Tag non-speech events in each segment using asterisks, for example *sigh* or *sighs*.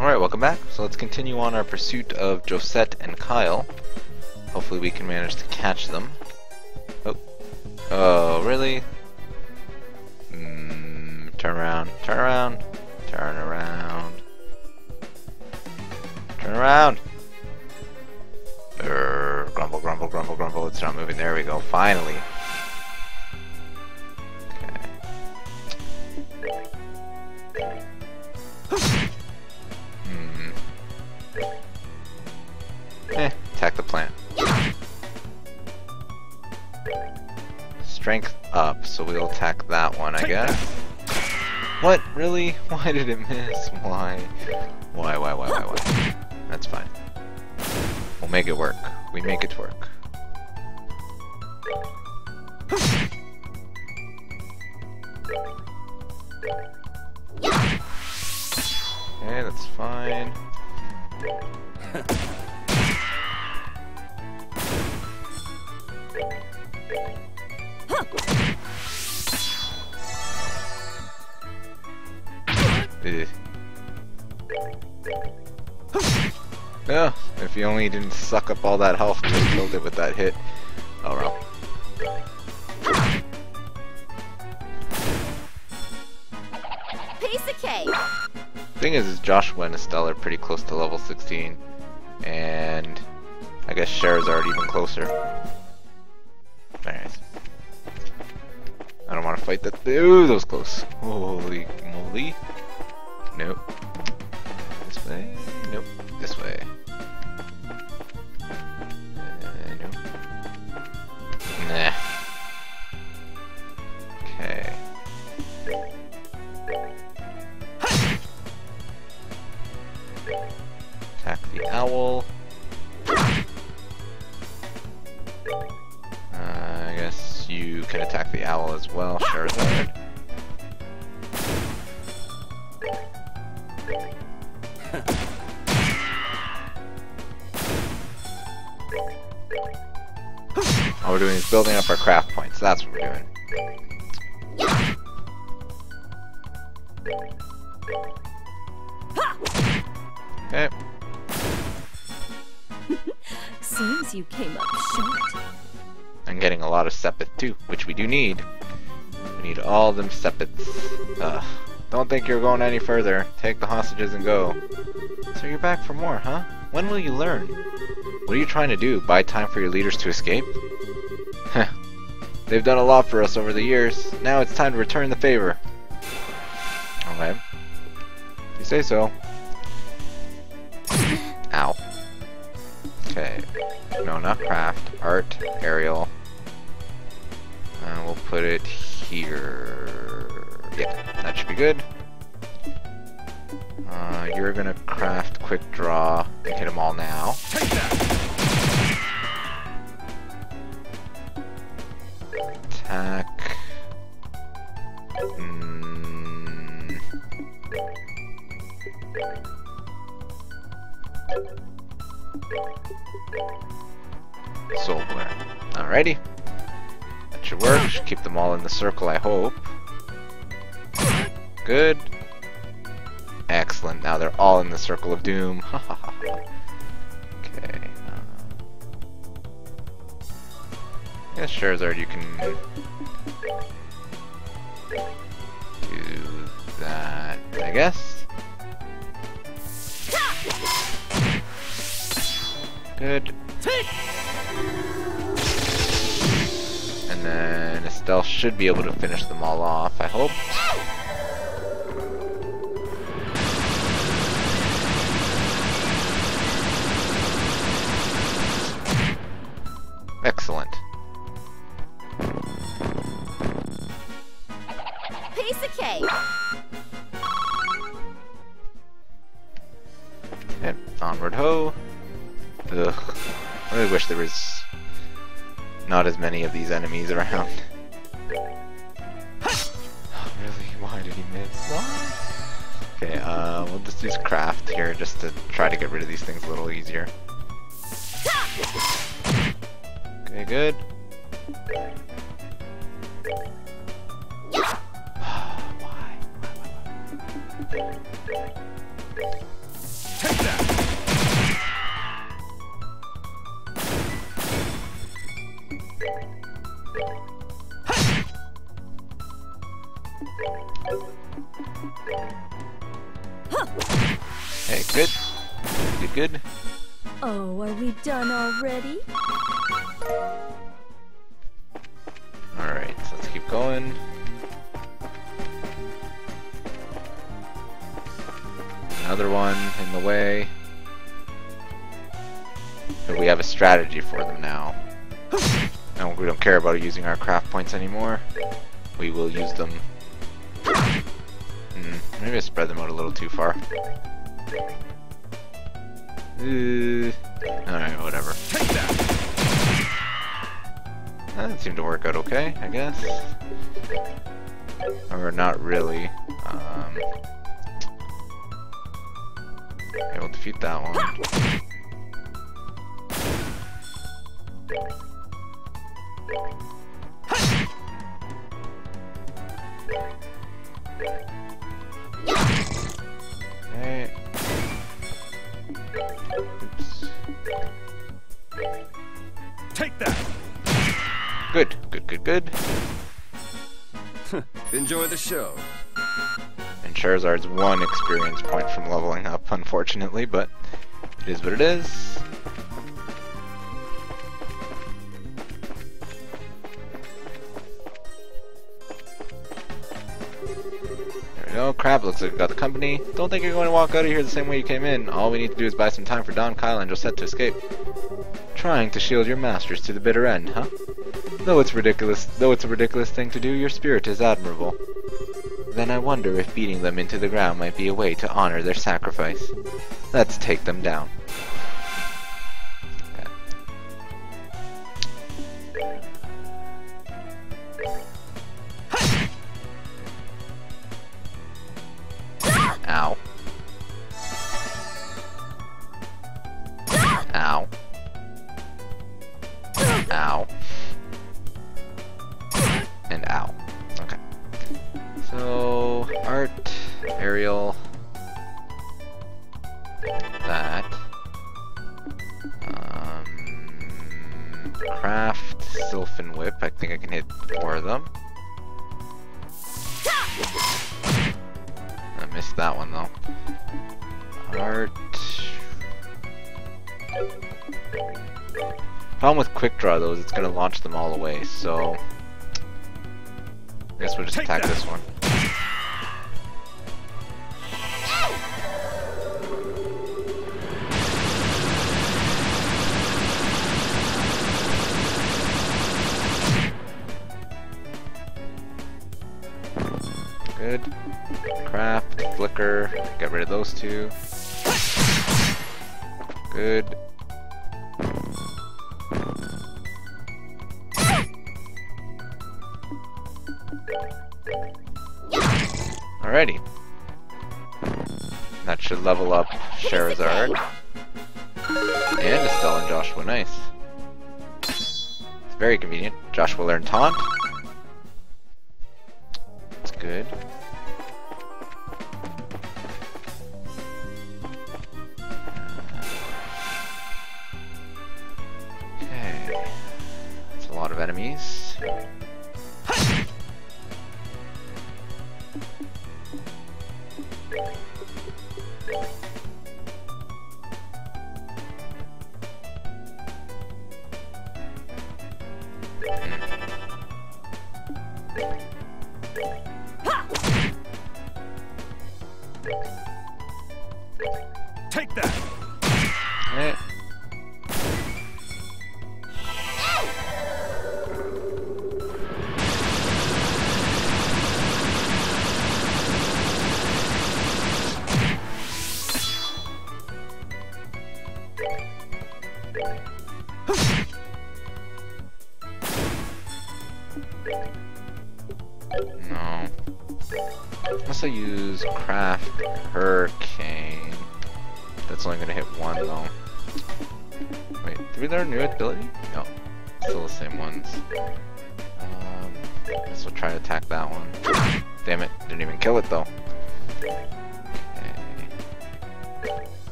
Alright, welcome back. So let's continue on our pursuit of Josette and Kyle. Hopefully we can manage to catch them. Oh, oh really? Mm, turn around, turn around, turn around. Turn around! Urgh, grumble, grumble, grumble, grumble. It's not moving. There we go. Finally. Guess. What? Really? *laughs* Why did it miss? Why? Why, why, why, why, why? That's fine. We'll make it work. We make it work. Okay, that's fine. He only didn't suck up all that health, we would've killed it with that hit. Oh well. Piece of cake. Thing is, is Joshua and Estelle are pretty close to level 16, and I guess Scherazard even closer. Very nice. I don't want to fight that. Ooh, that was close. Holy moly. All we're doing is building up our craft points. That's what we're doing. Okay. Seems you came up short. I'm getting a lot of Sepith too, which we do need. We need all them Sepiths. Ugh. Don't think you're going any further. Take the hostages and go. So you're back for more, huh? When will you learn? What are you trying to do? Buy time for your leaders to escape? They've done a lot for us over the years. Now it's time to return the favor. Okay. You say so. Ow. Okay. No, not craft. Art, aerial. And we'll put it here. Yeah, that should be good. Uh, you're gonna craft quick draw and hit them all now. Attack. Mm. Soul. Alrighty. That should work. Should keep them all in the circle, I hope. Good. Excellent. Now they're all in the circle of doom. Yes, Scherazard, you can do that, I guess. Good. And then Estelle should be able to finish them all off, I hope. Not as many of these enemies around. Oh, *laughs* really? Why did he miss? Why? Okay, uh, we'll just use craft here just to try to get rid of these things a little easier. Okay, good. *sighs* Why? Good. Oh, are we done already? Alright, so let's keep going. Another one in the way. But we have a strategy for them now. And we don't care about using our craft points anymore. We will use them. Hmm, maybe I spread them out a little too far. Uh, Alright, whatever. Take that! That seemed to work out okay, I guess. Or not really. Um, okay, we'll defeat that one. Good, good, good, good. *laughs* Enjoy the show. And Scherazard's one experience point from leveling up, unfortunately, but it is what it is. There we go. Crab looks like we got the company. Don't think you're going to walk out of here the same way you came in. All we need to do is buy some time for Don, Kyle, and Josette to escape. Trying to shield your masters to the bitter end, huh? Though it's ridiculous, though it's a ridiculous thing to do, your spirit is admirable. Then I wonder if beating them into the ground might be a way to honor their sacrifice. Let's take them down. That, um, craft, sylphin whip. I think I can hit four of them. I missed that one though. Art. Problem with quick draw though is it's gonna launch them all away, so I guess we'll just Take attack that. this one. Those two. Good. Alrighty. That should level up Scherazard. And Estelle and Joshua, nice. It's very convenient. Joshua learned Taunt. That's good. Enemies. Learn new ability?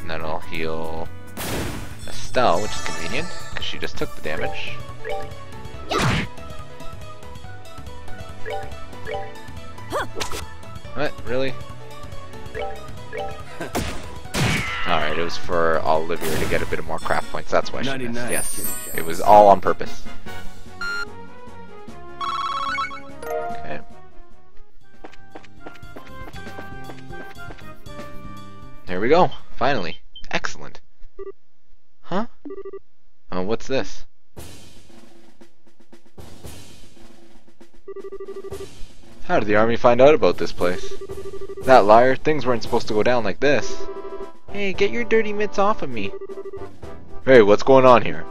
And then I'll heal Estelle, which is convenient, because she just took the damage. What? Really? Alright, it was for Olivier to get a bit of more craft points, that's why she missed. Yes, it was all on purpose. We go. Finally. Excellent. Huh? Oh, what's this? How did the army find out about this place? That liar, things weren't supposed to go down like this. Hey, get your dirty mitts off of me. Hey, what's going on here?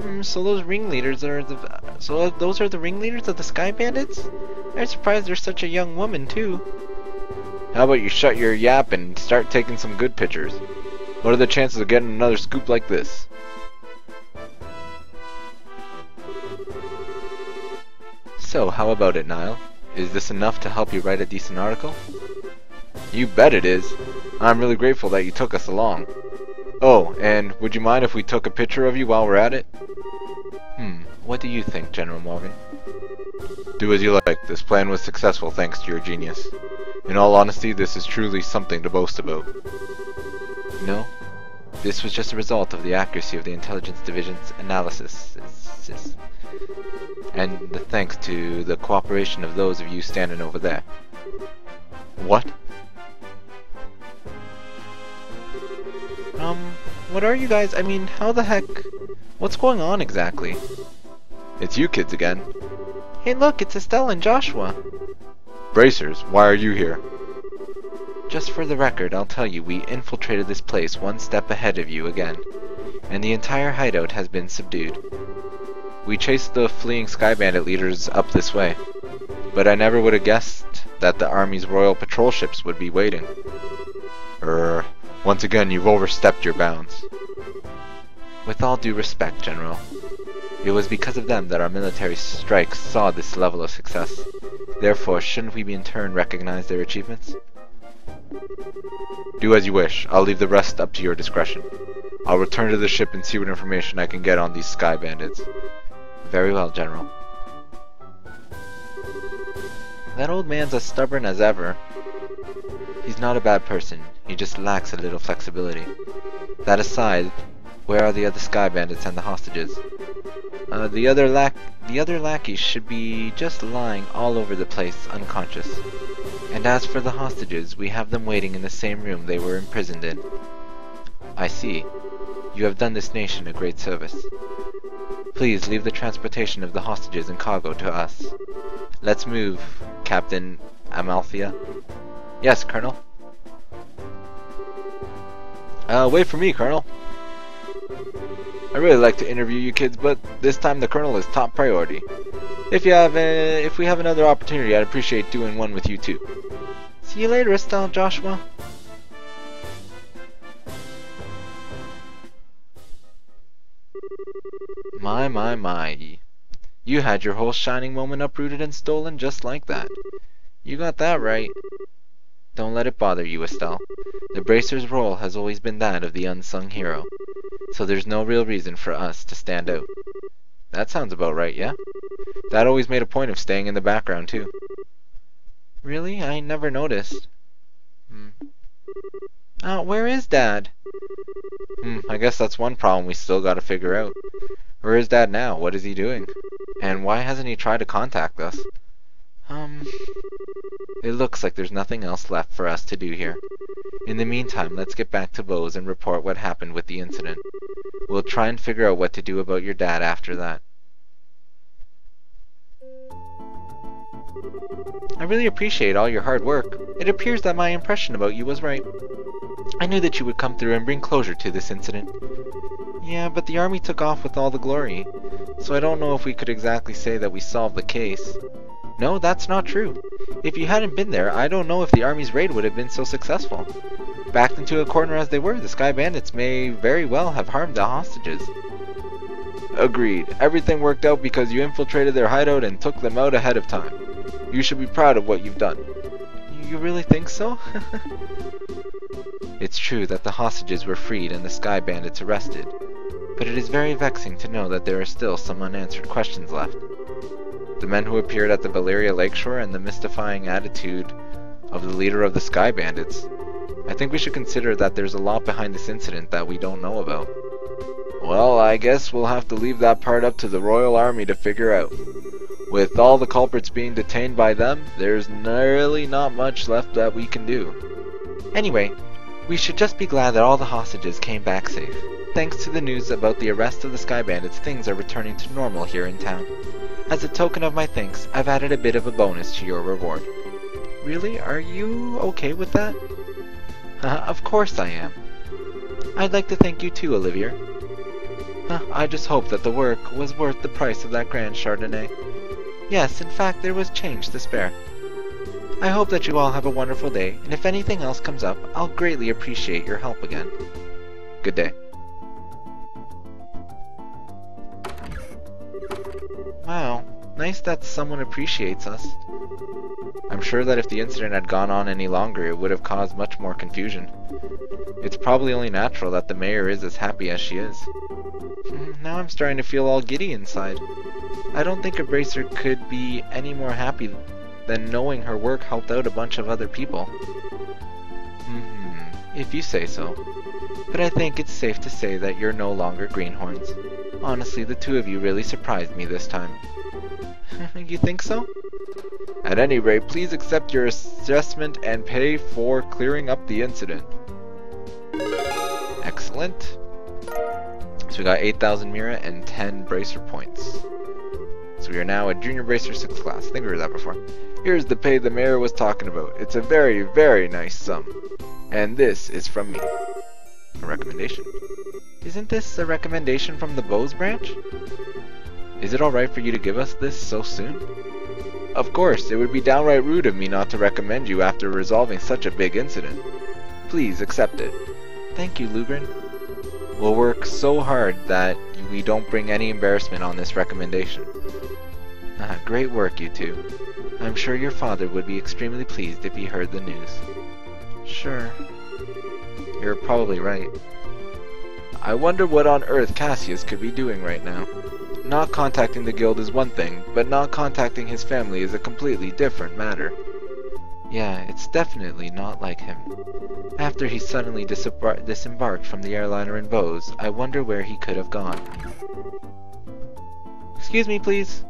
Hmm, so those ringleaders are the so those are the ringleaders of the Sky Bandits? I'm surprised there's such a young woman too. How about you shut your yap and start taking some good pictures? What are the chances of getting another scoop like this? So, how about it, Nial? Is this enough to help you write a decent article? You bet it is. I'm really grateful that you took us along. Oh, and would you mind if we took a picture of you while we're at it? Hmm, what do you think, General Morgan? Do as you like. This plan was successful thanks to your genius. In all honesty, this is truly something to boast about. No, this was just a result of the accuracy of the Intelligence Division's analysis. And the thanks to the cooperation of those of you standing over there. What? Um, what are you guys? I mean, how the heck? What's going on exactly? It's you kids again. Hey look, it's Estelle and Joshua. Bracers, why are you here? Just for the record, I'll tell you, we infiltrated this place one step ahead of you again, and the entire hideout has been subdued. We chased the fleeing Sky Bandit leaders up this way, but I never would have guessed that the Army's Royal Patrol ships would be waiting. Er, once again, you've overstepped your bounds. With all due respect, General, it was because of them that our military strikes saw this level of success. Therefore, shouldn't we in turn recognize their achievements? Do as you wish. I'll leave the rest up to your discretion. I'll return to the ship and see what information I can get on these sky bandits. Very well, General. That old man's as stubborn as ever. He's not a bad person, he just lacks a little flexibility. That aside, where are the other sky bandits and the hostages? Uh, the other lack the other lackeys should be just lying all over the place, unconscious. And as for the hostages, we have them waiting in the same room they were imprisoned in. I see. You have done this nation a great service. Please leave the transportation of the hostages and cargo to us. Let's move, Captain Amalthea. Yes, Colonel. Uh, wait for me, Colonel. I really like to interview you kids, but this time the Colonel is top priority. If you have, uh, if we have another opportunity, I'd appreciate doing one with you too. See you later, Estelle, Joshua. My, my, my. You had your whole shining moment uprooted and stolen just like that. You got that right. Don't let it bother you, Estelle. The Bracer's role has always been that of the unsung hero, so there's no real reason for us to stand out. That sounds about right, yeah? Dad always made a point of staying in the background, too. Really? I never noticed. Hmm. Uh, where is Dad? Hmm, I guess that's one problem we still gotta figure out. Where is Dad now? What is he doing? And why hasn't he tried to contact us? Um... It looks like there's nothing else left for us to do here. In the meantime, let's get back to Bose and report what happened with the incident. We'll try and figure out what to do about your dad after that. I really appreciate all your hard work. It appears that my impression about you was right. I knew that you would come through and bring closure to this incident. Yeah, but the army took off with all the glory, so I don't know if we could exactly say that we solved the case. No, that's not true. If you hadn't been there, I don't know if the army's raid would have been so successful. Backed into a corner as they were, the Sky Bandits may very well have harmed the hostages. Agreed. Everything worked out because you infiltrated their hideout and took them out ahead of time. You should be proud of what you've done. You really think so? *laughs* it's true that the hostages were freed and the Sky Bandits arrested. but it is very vexing to know that there are still some unanswered questions left. The men who appeared at the Valeria Lakeshore and the mystifying attitude of the leader of the Sky Bandits. I think we should consider that there's a lot behind this incident that we don't know about. Well, I guess we'll have to leave that part up to the Royal Army to figure out. With all the culprits being detained by them, there's really not much left that we can do. Anyway, we should just be glad that all the hostages came back safe. Thanks to the news about the arrest of the Sky Bandits, things are returning to normal here in town. As a token of my thanks, I've added a bit of a bonus to your reward. Really? Are you okay with that? *laughs* of course I am. I'd like to thank you too, Olivier. I just hope that the work was worth the price of that grand Chardonnay. Yes, in fact, there was change to spare. I hope that you all have a wonderful day, and if anything else comes up, I'll greatly appreciate your help again. Good day. Wow, nice that someone appreciates us. I'm sure that if the incident had gone on any longer, it would have caused much more confusion. It's probably only natural that the mayor is as happy as she is. Hmm, now I'm starting to feel all giddy inside. I don't think a bracer could be any more happy than knowing her work helped out a bunch of other people. If you say so. But I think it's safe to say that you're no longer greenhorns. Honestly, the two of you really surprised me this time. *laughs* you think so? At any rate, please accept your assessment and pay for clearing up the incident. Excellent. So we got 8,000 Mira and 10 Bracer points. So we are now a Junior Bracer 6th class. I think we were that before. Here's the pay the mayor was talking about. It's a very, very nice sum. And this is from me. A recommendation. Isn't this a recommendation from the Bose branch? Is it alright for you to give us this so soon? Of course, it would be downright rude of me not to recommend you after resolving such a big incident. Please accept it. Thank you, Lugran. We'll work so hard that we don't bring any embarrassment on this recommendation. Ah, great work, you two. I'm sure your father would be extremely pleased if he heard the news. Sure. You're probably right. I wonder what on earth Cassius could be doing right now. Not contacting the guild is one thing, but not contacting his family is a completely different matter. Yeah, it's definitely not like him. After he suddenly disembarked from the airliner in Bose, I wonder where he could have gone. Excuse me, please.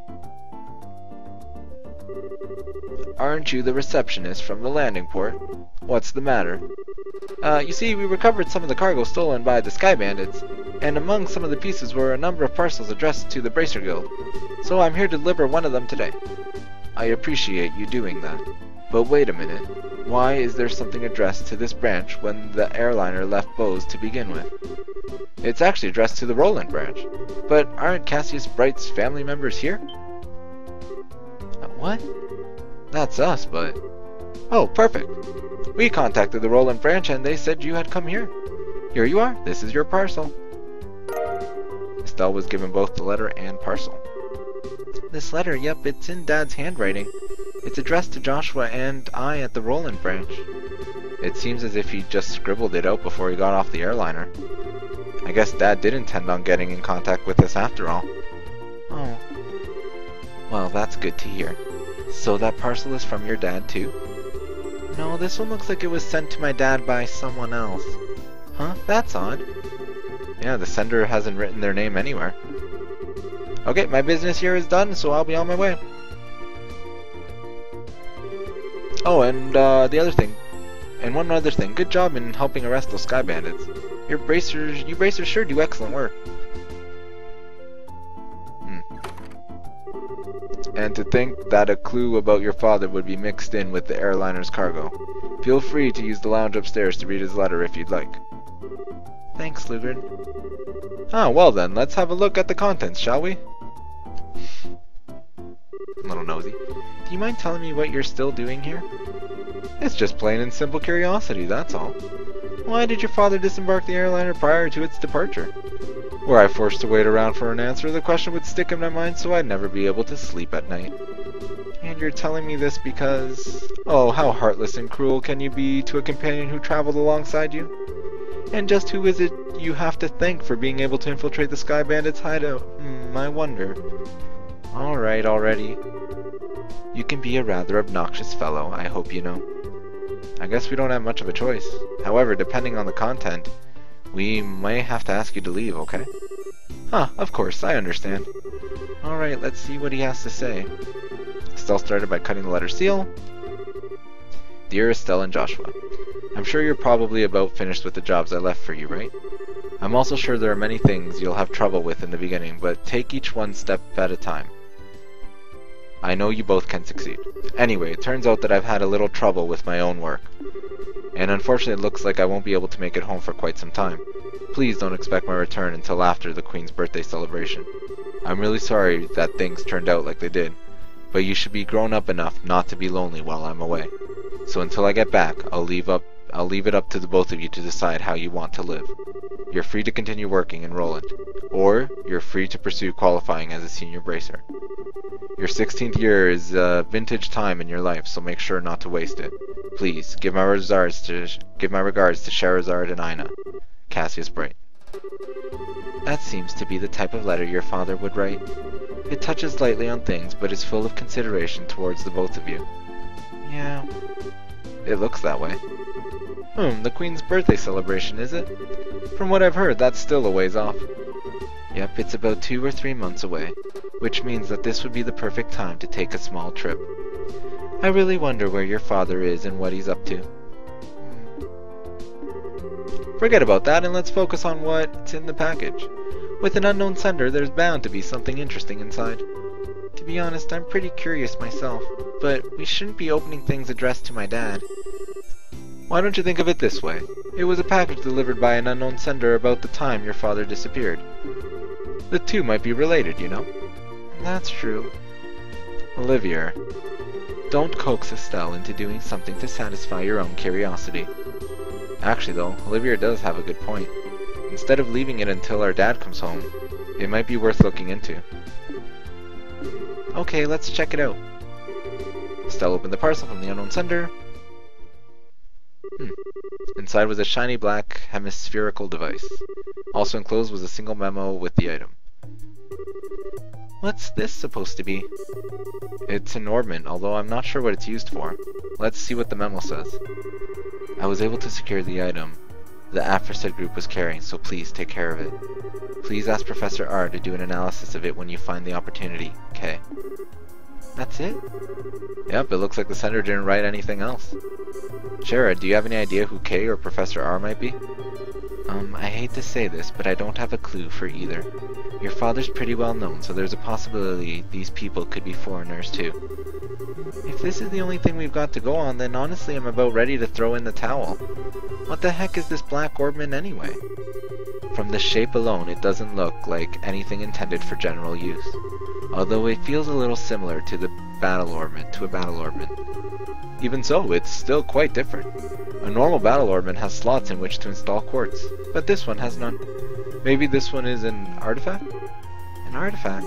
Aren't you the receptionist from the landing port? What's the matter? Uh, you see, we recovered some of the cargo stolen by the Sky Bandits, and among some of the pieces were a number of parcels addressed to the Bracer Guild, so I'm here to deliver one of them today. I appreciate you doing that. But wait a minute, why is there something addressed to this branch when the airliner left Bose to begin with? It's actually addressed to the Rolent branch. But aren't Cassius Bright's family members here? Uh, what? That's us, but... Oh, perfect. We contacted the Rolent branch and they said you had come here. Here you are. This is your parcel. Estelle was given both the letter and parcel. This letter, yep, it's in Dad's handwriting. It's addressed to Joshua and I at the Rolent branch. It seems as if he just scribbled it out before he got off the airliner. I guess Dad did intend on getting in contact with us after all. Oh. Well, that's good to hear. So that parcel is from your dad too? No, this one looks like it was sent to my dad by someone else. Huh? That's odd. Yeah, the sender hasn't written their name anywhere. Okay, my business here is done, so I'll be on my way. Oh, and uh, the other thing, and one other thing, good job in helping arrest those sky bandits. Your bracers, you bracers sure do excellent work. And to think that a clue about your father would be mixed in with the airliner's cargo. Feel free to use the lounge upstairs to read his letter if you'd like. Thanks, Lugard. Ah, well then, let's have a look at the contents, shall we? Little nosy. Do you mind telling me what you're still doing here? It's just plain and simple curiosity, that's all. Why did your father disembark the airliner prior to its departure? Were I forced to wait around for an answer, the question would stick in my mind so I'd never be able to sleep at night. And you're telling me this because... Oh, how heartless and cruel can you be to a companion who traveled alongside you? And just who is it you have to thank for being able to infiltrate the Sky Bandits hideout? Hmm, I wonder. Alright already. You can be a rather obnoxious fellow, I hope you know. I guess we don't have much of a choice. However, depending on the content, we may have to ask you to leave, okay? Huh, of course, I understand. Alright, let's see what he has to say. Estelle started by cutting the letter seal. Dear Estelle and Joshua, I'm sure you're probably about finished with the jobs I left for you, right? I'm also sure there are many things you'll have trouble with in the beginning, but take each one step at a time. I know you both can succeed. Anyway, it turns out that I've had a little trouble with my own work. And unfortunately it looks like I won't be able to make it home for quite some time. Please don't expect my return until after the Queen's birthday celebration. I'm really sorry that things turned out like they did, but you should be grown up enough not to be lonely while I'm away. So until I get back, I'll leave up I'll leave it up to the both of you to decide how you want to live. You're free to continue working in Rolent, or you're free to pursue qualifying as a senior bracer. Your 16th year is a vintage time in your life, so make sure not to waste it. Please, give my regards to give my regards to Scherazard and Aina. Cassius Bright. That seems to be the type of letter your father would write. It touches lightly on things, but is full of consideration towards the both of you. Yeah, it looks that way. Hmm, the Queen's birthday celebration, is it? From what I've heard, that's still a ways off. Yep, it's about two or three months away, which means that this would be the perfect time to take a small trip. I really wonder where your father is and what he's up to. Forget about that and let's focus on what's in the package. With an unknown sender, there's bound to be something interesting inside. To be honest, I'm pretty curious myself, but we shouldn't be opening things addressed to my dad. Why don't you think of it this way? It was a package delivered by an unknown sender about the time your father disappeared. The two might be related, you know. That's true. Olivier, don't coax Estelle into doing something to satisfy your own curiosity. Actually though, Olivier does have a good point. Instead of leaving it until our dad comes home, it might be worth looking into. Okay, let's check it out. Estelle opened the parcel from the unknown sender. Hmm. Inside was a shiny black hemispherical device. Also enclosed was a single memo with the item. What's this supposed to be? It's an ornament, although I'm not sure what it's used for. Let's see what the memo says. I was able to secure the item the aforesaid group was carrying, so please take care of it. Please ask Professor R to do an analysis of it when you find the opportunity. K. That's it? Yep, it looks like the sender didn't write anything else. Shera, do you have any idea who K or Professor R might be? Um, I hate to say this, but I don't have a clue for either. Your father's pretty well known, so there's a possibility these people could be foreigners too. If this is the only thing we've got to go on, then honestly I'm about ready to throw in the towel. What the heck is this black orbment anyway? From the shape alone, it doesn't look like anything intended for general use. Although it feels a little similar to the battle orbment, to a battle orbment. Even so, it's still quite different. A normal battle orbment has slots in which to install quartz, but this one has none. Maybe this one is an artifact? An artifact?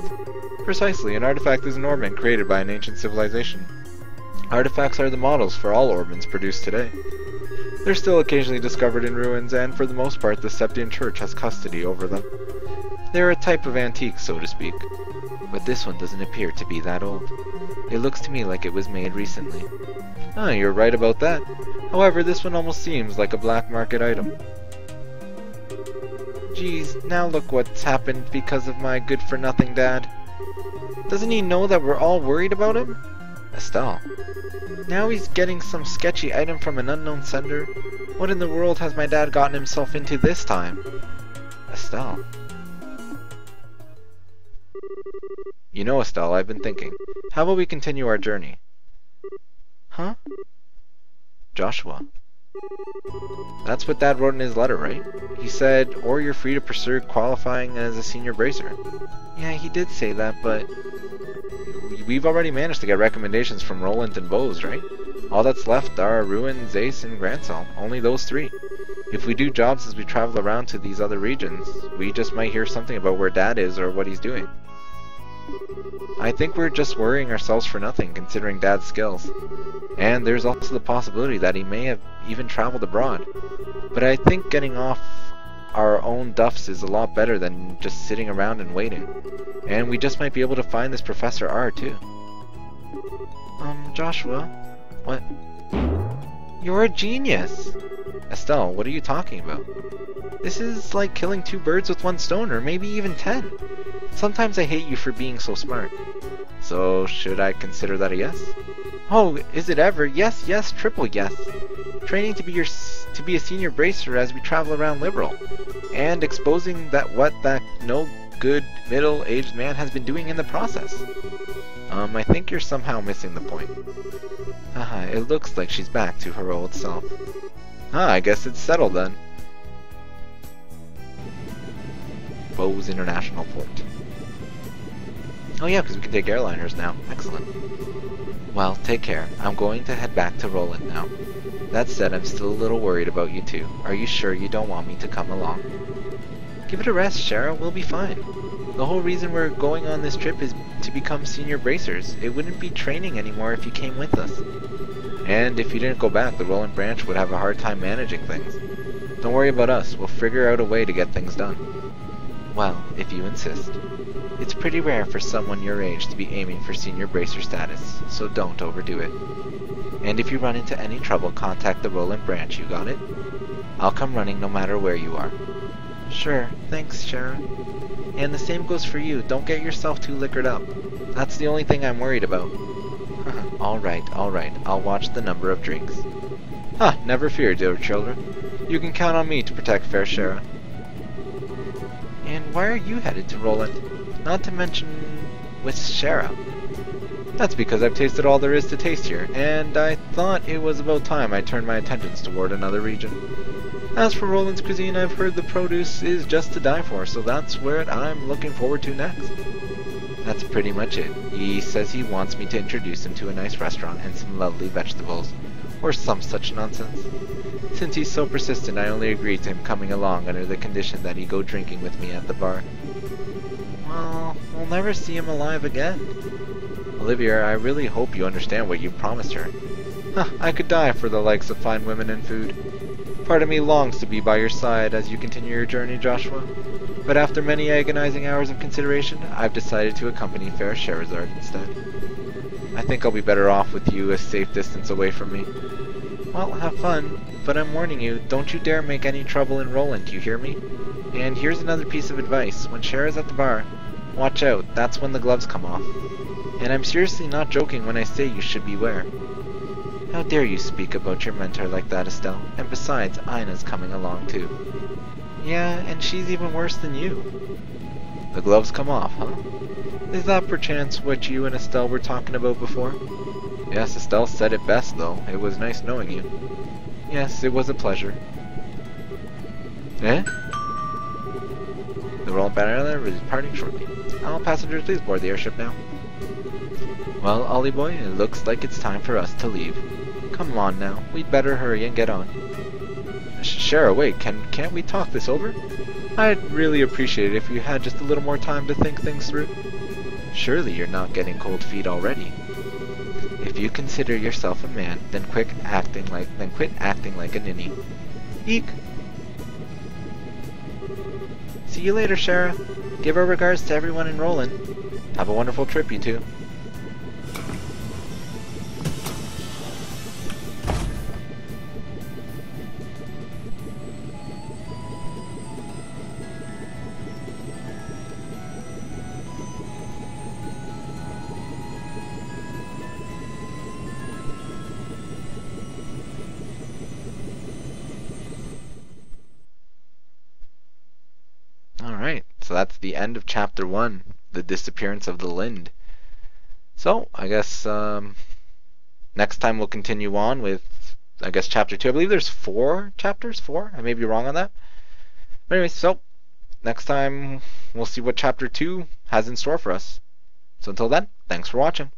Precisely, an artifact is an orbment created by an ancient civilization. Artifacts are the models for all orbments produced today. They're still occasionally discovered in ruins, and for the most part the Septian Church has custody over them. They're a type of antique, so to speak. But this one doesn't appear to be that old. It looks to me like it was made recently. Ah, you're right about that. However, this one almost seems like a black market item. Geez, now look what's happened because of my good-for-nothing dad. Doesn't he know that we're all worried about him? Estelle. Now he's getting some sketchy item from an unknown sender? What in the world has my dad gotten himself into this time? Estelle. You know, Estelle, I've been thinking. How about we continue our journey? Huh? Joshua. That's what Dad wrote in his letter, right? He said, or you're free to pursue qualifying as a senior bracer. Yeah, he did say that, but we've already managed to get recommendations from Rolent and Bose, right? All that's left are Ruan, Zeiss, and Grancel. Only those three. If we do jobs as we travel around to these other regions, we just might hear something about where Dad is or what he's doing. I think we're just worrying ourselves for nothing, considering Dad's skills. And there's also the possibility that he may have even traveled abroad. But I think getting off our own duffs is a lot better than just sitting around and waiting. And we just might be able to find this Professor R too. Um, Joshua? What? You're a genius! Estelle, what are you talking about? This is like killing two birds with one stone, or maybe even ten. Sometimes I hate you for being so smart. So, should I consider that a yes? Oh, is it ever? Yes, yes, triple yes. Training to be your to be a senior bracer as we travel around Liberl, and exposing that what that no good middle-aged man has been doing in the process. Um, I think you're somehow missing the point. Haha, it looks like she's back to her old self. Ah, I guess it's settled then. Bose International Port. Oh yeah, because we can take airliners now. Excellent. Well, take care. I'm going to head back to Rolent now. That said, I'm still a little worried about you two. Are you sure you don't want me to come along? Give it a rest, Shera. We'll be fine. The whole reason we're going on this trip is to become senior bracers. It wouldn't be training anymore if you came with us. And if you didn't go back, the Rolent branch would have a hard time managing things. Don't worry about us. We'll figure out a way to get things done. Well, if you insist. It's pretty rare for someone your age to be aiming for senior bracer status, so don't overdo it. And if you run into any trouble, contact the Rolent branch, you got it? I'll come running no matter where you are. Sure, thanks, Sharon. And the same goes for you, don't get yourself too liquored up. That's the only thing I'm worried about. *laughs* alright, alright, I'll watch the number of drinks. Huh, never fear, dear children. You can count on me to protect Fair Shera. And why are you headed to Rolent? Not to mention with Shera. That's because I've tasted all there is to taste here, and I thought it was about time I turned my attentions toward another region. As for Rolent's cuisine, I've heard the produce is just to die for, so that's where I'm looking forward to next. That's pretty much it. He says he wants me to introduce him to a nice restaurant and some lovely vegetables, or some such nonsense. Since he's so persistent, I only agreed to him coming along under the condition that he go drinking with me at the bar. Well, we'll never see him alive again. Olivier, I really hope you understand what you promised her. Huh, I could die for the likes of fine women and food. Part of me longs to be by your side as you continue your journey, Joshua. But after many agonizing hours of consideration, I've decided to accompany fair Scherazard instead. I think I'll be better off with you a safe distance away from me. Well, have fun, but I'm warning you, don't you dare make any trouble in Rolent, you hear me? And here's another piece of advice. When Shera's at the bar, watch out, that's when the gloves come off. And I'm seriously not joking when I say you should beware. How dare you speak about your mentor like that, Estelle? And besides, Aina's coming along too. Yeah, and she's even worse than you. The gloves come off, huh? Is that perchance what you and Estelle were talking about before? Yes, Estelle said it best, though. It was nice knowing you. Yes, it was a pleasure. Eh? The Royal Banner is departing shortly. All passengers, please board the airship now. Well, Ollie boy, it looks like it's time for us to leave. Come on now, we'd better hurry and get on. Shera, wait, can, can't we talk this over? I'd really appreciate it if you had just a little more time to think things through. Surely you're not getting cold feet already. If you consider yourself a man, then quit acting like then quit acting like a ninny. Eek. See you later, Shera. Give our regards to everyone in Rolent. Have a wonderful trip, you two. End of chapter one, the disappearance of the Linde. So, I guess um, next time we'll continue on with, I guess, chapter two. I believe there's four chapters, four? I may be wrong on that. But anyway, so next time we'll see what chapter two has in store for us. So until then, thanks for watching.